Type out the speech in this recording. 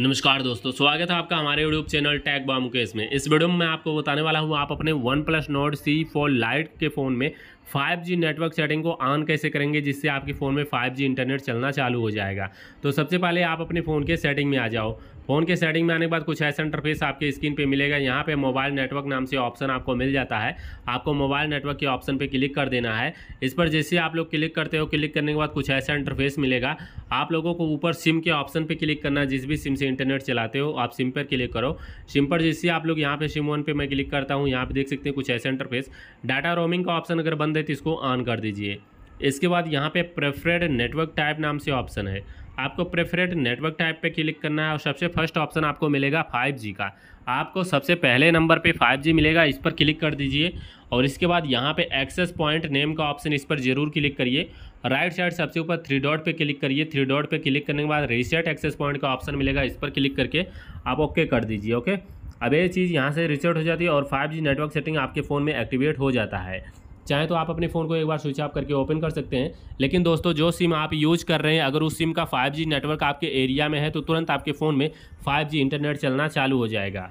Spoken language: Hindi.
नमस्कार दोस्तों, स्वागत है आपका हमारे यूट्यूब चैनल टैग बा मुकेश में। इस वीडियो में मैं आपको बताने वाला हूँ, आप अपने OnePlus Nord CE four lite के फ़ोन में 5G नेटवर्क सेटिंग को ऑन कैसे करेंगे, जिससे आपके फ़ोन में 5G इंटरनेट चलना चालू हो जाएगा। तो सबसे पहले आप अपने फ़ोन के सेटिंग में आ जाओ। फ़ोन के सेटिंग में आने के बाद कुछ ऐसा इंटरफेस आपके स्क्रीन पे मिलेगा। यहाँ पे मोबाइल नेटवर्क नाम से ऑप्शन आपको मिल जाता है। आपको मोबाइल नेटवर्क के ऑप्शन पे क्लिक कर देना है। इस पर जैसे आप लोग क्लिक करते हो क्लिक करने के बाद कुछ ऐसा इंटरफेस मिलेगा। आप लोगों को ऊपर सिम के ऑप्शन पर क्लिक करना जिस भी सिम से इंटरनेट चलाते हो, आप सिम पर क्लिक करो। सिम पर जैसे आप लोग यहाँ पे सिम वन पर मैं क्लिक करता हूँ, यहाँ पर देख सकते हैं कुछ ऐसा इंटरफेस डाटा रोमिंग का ऑप्शन अगर बंद है तो इसको ऑन कर दीजिए। इसके बाद यहाँ पे प्रेफरेड नेटवर्क टाइप नाम से ऑप्शन है। आपको प्रेफरेड नेटवर्क टाइप पे क्लिक करना है और सबसे फ़र्स्ट ऑप्शन आपको मिलेगा 5G का। आपको सबसे पहले नंबर पे 5G मिलेगा, इस पर क्लिक कर दीजिए और इसके बाद यहाँ पे एक्सेस पॉइंट नेम का ऑप्शन इस पर ज़रूर क्लिक करिए। राइट साइड सबसे ऊपर थ्री डॉट पे क्लिक करिए। थ्री डॉट पे क्लिक करने के बाद रीसेट एक्सेस पॉइंट का ऑप्शन मिलेगा, इस पर क्लिक करके आप ओके कर दीजिए ओके अब ये चीज़ यहाँ से रिसेट हो जाती है और 5G नेटवर्क सेटिंग आपके फ़ोन में एक्टिवेट हो जाता है। चाहे तो आप अपने फ़ोन को एक बार स्विच ऑफ़ करके ओपन कर सकते हैं। लेकिन दोस्तों, जो सिम आप यूज़ कर रहे हैं, अगर उस सिम का 5G नेटवर्क आपके एरिया में है तो तुरंत आपके फ़ोन में 5G इंटरनेट चलना चालू हो जाएगा।